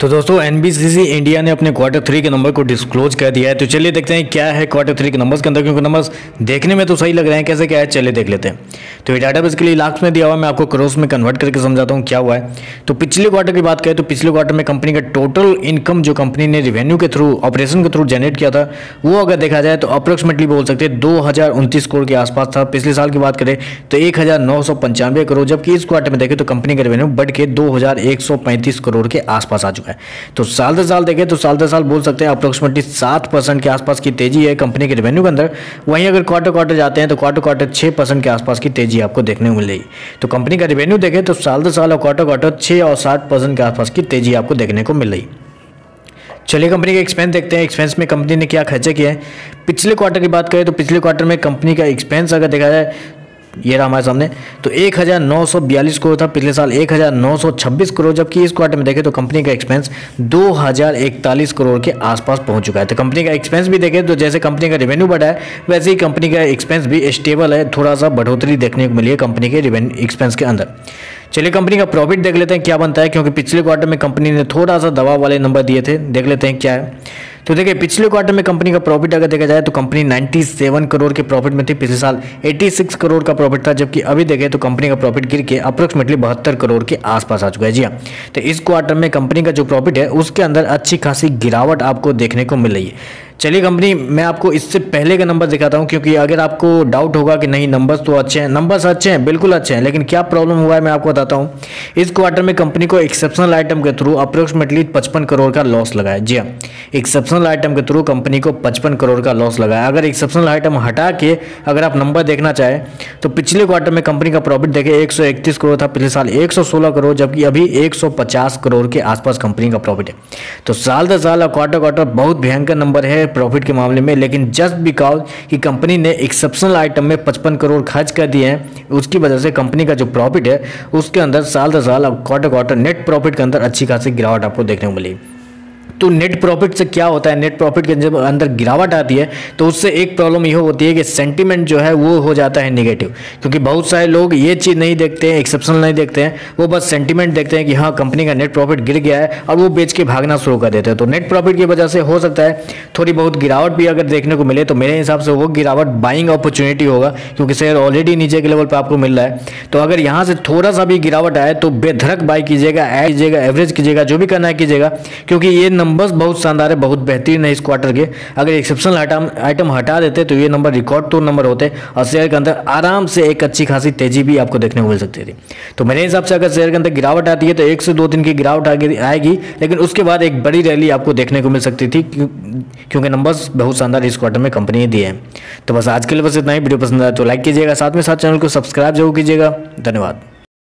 तो दोस्तों NBCC India ने अपने क्वार्टर थ्री के नंबर को डिस्क्लोज कर दिया है। तो चलिए देखते हैं क्या है क्वार्टर थ्री के नंबर्स के अंदर, क्योंकि नंबर्स देखने में तो सही लग रहे हैं, कैसे क्या है, चलिए देख लेते हैं। तो ये डाटा बेसिकली लाख्स में दिया हुआ मैं आपको क्रोस में कन्वर्ट करके समझाता हूँ क्या हुआ है। तो पिछले क्वार्टर की बात करें तो पिछले क्वार्टर में कंपनी का टोटल इनकम जो कंपनी ने रिवेन्यू के थ्रू ऑपरेशन के थ्रू जनरेट किया था, वो अगर देखा जाए तो अप्रोक्सीमेटली बोल सकते हैं दो हज़ार उनतीस करोड़ के आसपास था। पिछले साल की बात करें तो एक हज़ार नौ सौ पंचानवे करोड़ जबकि इस क्वार्टर में देखें तो कंपनी का रेवेन्यू बढ़ के दो हज़ार एक सौ पैंतीस करोड़ के आसपास आ चुका है। तो साल दर साल देखें तो साल दर साल बोल सकते हैं अप्रोक्सीमेटली सात परसेंट के आसपास की तेज़ी है कंपनी के रेवेन्यू के अंदर। वहीं अगर क्वार्टर क्वार्टर जाते हैं तो क्वार्टर क्वार्टर छः परसेंट के आसपास की तेज़ी आपको देखने को मिल रही तो कंपनी का रेवेन्यू देखें तो साल दर साल और क्वार्टर क्वार्टर छः और सात परसेंट के आसपास की तेज़ी आपको देखने को मिल रही चलिए कंपनी का एक्सपेंस देखते हैं। एक्सपेंस में कंपनी ने क्या खर्चा किया है? पिछले क्वार्टर की बात करें तो पिछले क्वार्टर में कंपनी का एक्सपेंस अगर देखा जाए ये रहा हमारे सामने। तो एक हज़ार नौ सौ बयालीस करोड़ था पिछले साल, एक हज़ार नौ सौ छब्बीस करोड़ जबकि इस क्वार्टर में देखें तो कंपनी का एक्सपेंस दो हज़ार इकतालीस करोड़ के आसपास पहुँच चुका है। तो कंपनी का एक्सपेंस भी देखें तो जैसे कंपनी का रेवेन्यू बढ़ा है, वैसे ही कंपनी का एक्सपेंस भी स्टेबल है, थोड़ा सा बढ़ोतरी देखने को मिली है कंपनी के रेवेन्यू एक्सपेंस के अंदर। चलिए कंपनी का प्रॉफिट देख लेते हैं क्या बनता है, क्योंकि पिछले क्वार्टर में कंपनी ने थोड़ा सा दबाव वाले नंबर दिए थे, देख लेते हैं क्या है। तो देखिए, पिछले क्वार्टर में कंपनी का प्रॉफिट अगर देखा जाए तो कंपनी 97 करोड़ के प्रॉफिट में थी, पिछले साल 86 करोड़ का प्रॉफिट था, जबकि अभी देखें तो कंपनी का प्रॉफिट गिर के अप्रोक्सीमेटली बहत्तर करोड़ के आसपास आ चुका है। जी हाँ तो इस क्वार्टर में कंपनी का जो प्रॉफिट है, उसके अंदर अच्छी खासी गिरावट आपको देखने को मिल रही है। चलिए कंपनी मैं आपको इससे पहले का नंबर दिखाता हूँ, क्योंकि अगर आपको डाउट होगा कि नहीं नंबर्स तो अच्छे हैं नंबर्स अच्छे हैं, बिल्कुल अच्छे हैं, लेकिन क्या प्रॉब्लम हुआ है मैं आपको बताता हूँ। इस क्वार्टर में कंपनी को एक्सेप्शनल आइटम के थ्रू अप्रोक्सीमेटली पचपन करोड़ का लॉस लगाया। जी हाँ एक्सेप्शनल आइटम के थ्रू कंपनी को पचपन करोड़ का लॉस लगाया। अगर एक्सेप्शनल आइटम हटा के अगर आप नंबर देखना चाहें तो पिछले क्वार्टर में कंपनी का प्रॉफिट देखे एक करोड़ था, पिछले साल एक सौ सोलह करोड़, जबकि अभी एक सौ पचास करोड़ के आसपास कंपनी का प्रॉफिट है। तो साल दर साल क्वार्टर क्वार्टर बहुत भयंकर नंबर है प्रॉफिट के मामले में, लेकिन जस्ट बिकॉज़ कि कंपनी ने एक्सेप्शनल आइटम में पचपन करोड़ खर्च कर दिए हैं, उसकी वजह से कंपनी का जो प्रॉफिट है, उसके अंदर साल दर साल, अब क्वार्टर क्वार्टर नेट प्रॉफिट के अंदर अच्छी खासी गिरावट आपको देखने को मिली। तो नेट प्रॉफिट से क्या होता है? नेट प्रॉफिट के जब अंदर गिरावट आती है तो उससे एक प्रॉब्लम यह होती है कि सेंटीमेंट जो है वो हो जाता है नेगेटिव क्योंकि बहुत सारे लोग ये चीज़ नहीं देखते हैं एक्सेप्शनल नहीं देखते हैं, वो बस सेंटीमेंट देखते हैं कि हाँ कंपनी का नेट प्रॉफिट गिर गया है और वो बेच के भागना शुरू कर देते हैं। तो नेट प्रॉफिट की वजह से हो सकता है थोड़ी बहुत गिरावट भी अगर देखने को मिले तो मेरे हिसाब से वो गिरावट बाइंग अपॉर्चुनिटी होगा, क्योंकि शेयर ऑलरेडी नीचे के लेवल पर आपको मिल रहा है। तो अगर यहाँ से थोड़ा सा भी गिरावट आए तो बेधड़क बाई कीजिएगा कीजिएगा एवरेज कीजिएगा, जो भी करना है कीजिएगा, क्योंकि ये नंबर्स बहुत शानदार है, बहुत बेहतरीन है इस क्वार्टर के। अगर एक्सेप्शनल आइटम आइटम हटा देते तो ये नंबर रिकॉर्ड तो नंबर होते और शेयर के अंदर आराम से एक अच्छी खासी तेज़ी भी आपको देखने को मिल सकती थी। तो मेरे हिसाब से अगर शेयर के अंदर गिरावट आती है तो एक से दो दिन की गिरावट आएगी, लेकिन उसके बाद एक बड़ी रैली आपको देखने को मिल सकती थी क्योंकि नंबर्स बहुत शानदार इस क्वार्टर में कंपनी ने दिए हैं। तो बस आज के लिए बस इतना ही, वीडियो पसंद आया तो लाइक कीजिएगा, साथ में साथ चैनल को सब्सक्राइब ज़रूर कीजिएगा। धन्यवाद।